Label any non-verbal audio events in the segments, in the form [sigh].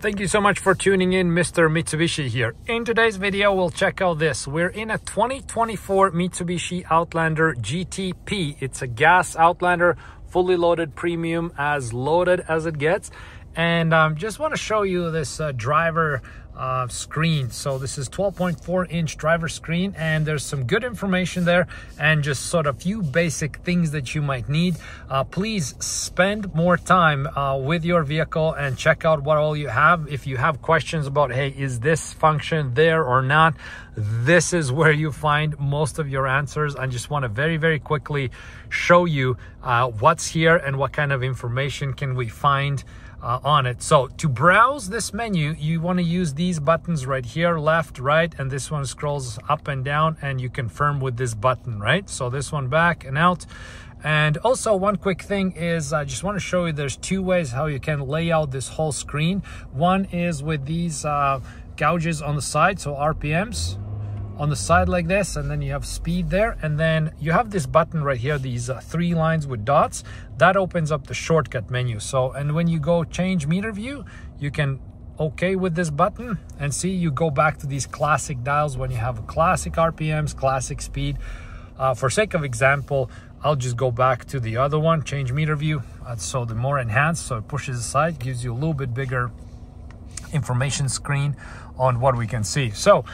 Thank you so much for tuning in, Mr. Mitsubishi here. In today's video, we'll check out this. We're in a 2024 Mitsubishi Outlander GTP. It's a gas Outlander, fully loaded premium, as loaded as it gets. And um, just want to show you this uh, driver uh, screen. So this is 12.4 inch driver screen and there's some good information there and just sort of few basic things that you might need. Uh, please spend more time uh, with your vehicle and check out what all you have. If you have questions about, hey, is this function there or not? This is where you find most of your answers. I just want to very, very quickly show you uh, what's here and what kind of information can we find uh, on it. So to browse this menu, you want to use these buttons right here, left, right, and this one scrolls up and down and you confirm with this button, right? So this one back and out. And also one quick thing is I just want to show you there's two ways how you can lay out this whole screen. One is with these uh, gauges on the side, so RPMs, on the side like this and then you have speed there and then you have this button right here these uh, three lines with dots that opens up the shortcut menu so and when you go change meter view you can okay with this button. And see you go back to these classic dials when you have classic rpms classic speed. Uh, for sake of example I'll just go back to the other one change meter view. Uh, so the more enhanced so it pushes aside gives you a little bit bigger information screen on what we can see. So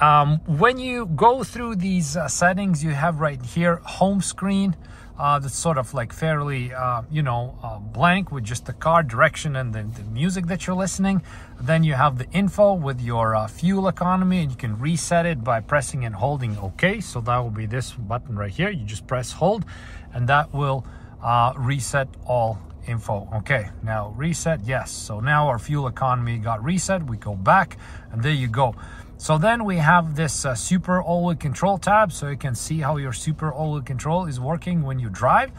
um, when you go through these uh, settings, you have right here home screen. Uh, that's sort of like fairly, uh, you know, uh, blank with just the car direction and the, the, music that you're listening. Then you have the info with your uh, fuel economy and you can reset it by pressing and holding OK. So that will be this button right here. You just press hold and that will uh, reset all info. Okay, now reset, yes. So now our fuel economy got reset. We go back and there you go. So then we have this uh, super all-wheel control tab so you can see how your super all-wheel control is working when you drive.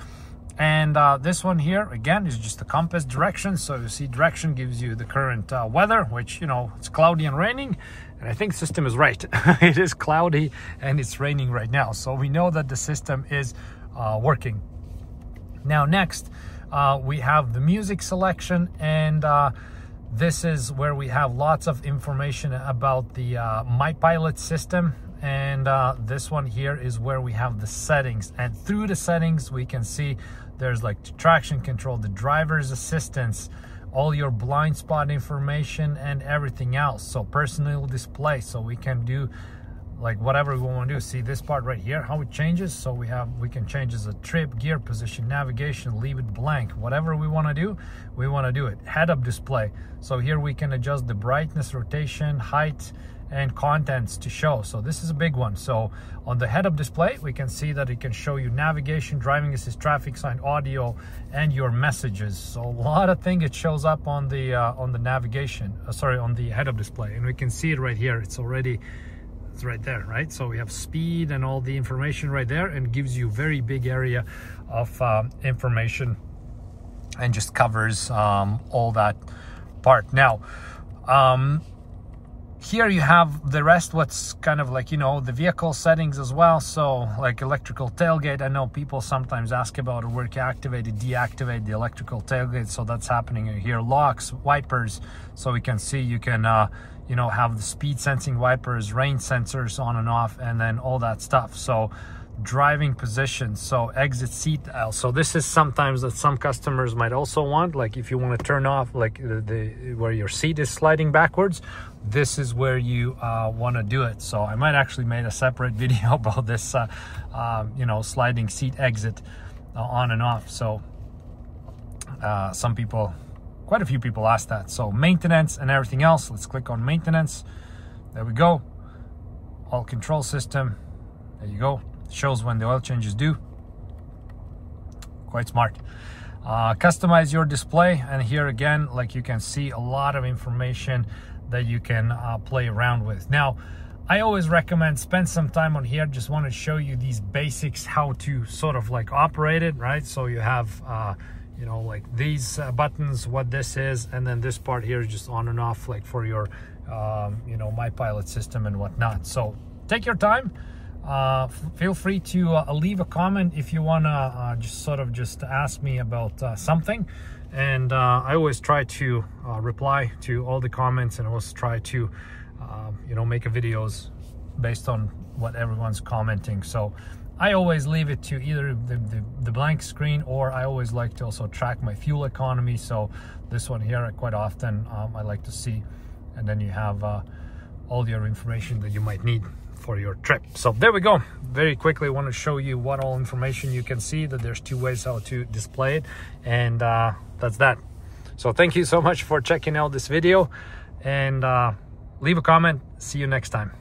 And uh, this one here, again, is just the compass direction. So you see direction gives you the current uh, weather, which, you know, it's cloudy and raining. And I think system is right. [laughs] it is cloudy and it's raining right now. So we know that the system is uh, working. Now, next, uh, we have the music selection and uh, this is where we have lots of information about the uh, MI-PILOT system. And uh, this one here is where we have the settings. And through the settings, we can see there's like traction control, the driver's assistance, all your blind spot information and everything else. So personal display. So we can do like whatever we want to do. See this part right here how it changes? So we have we can change as a trip gear position navigation leave it blank. Whatever we want to do we want to do it. Head-up display. So here we can adjust the brightness rotation height and contents to show. So this is a big one. So on the head-up display we can see that it can show you navigation driving assist traffic sign audio and your messages. So a lot of things it shows up on the uh, on the navigation uh, sorry on the head-up display. And we can see it right here. It's already it's right there right? So we have speed and all the information right there and gives you very big area of uh, information and just covers um, all that part. Now um, here you have the rest what's kind of like you know the vehicle settings as well. So like electrical tailgate. I know people sometimes ask about where to activate and deactivate the electrical tailgate. So that's happening here. Locks wipers. So we can see you can uh, you know have the speed sensing wipers rain sensors on and off and then all that stuff. So driving position so exit seat aisle. So this is sometimes that some customers might also want like if you want to turn off like the, the where your seat is sliding backwards this is where you uh, want to do it. So i might actually make a separate [laughs] video about this uh, um, you know sliding seat exit uh, on and off. So uh, some people quite a few people ask that. So maintenance and everything else let's click on maintenance. There we go. All control system. There you go shows when the oil change is due. Quite smart. Uh, customize your display and here again like you can see a lot of information that you can uh, play around with. Now I always recommend spend some time on here. Just want to show you these basics how to sort of like operate it right? So you have uh, you know like these uh, buttons what this is and then this part here is just on and off like for your um, you know MI-PILOT system and whatnot. So take your time uh, feel free to uh, leave a comment if you want to uh, just sort of just ask me about uh, something. And uh, I always try to uh, reply to all the comments and always try to uh, you know make videos based on what everyone's commenting. So I always leave it to either the, the, the, blank screen or I always like to also track my fuel economy. So this one here quite often um, I like to see. And then you have all your information that you might need for your trip. So there we go. Very quickly want to show you what all information you can see that there's two ways how to display it and uh, that's that. So thank you so much for checking out this video and uh, leave a comment. See you next time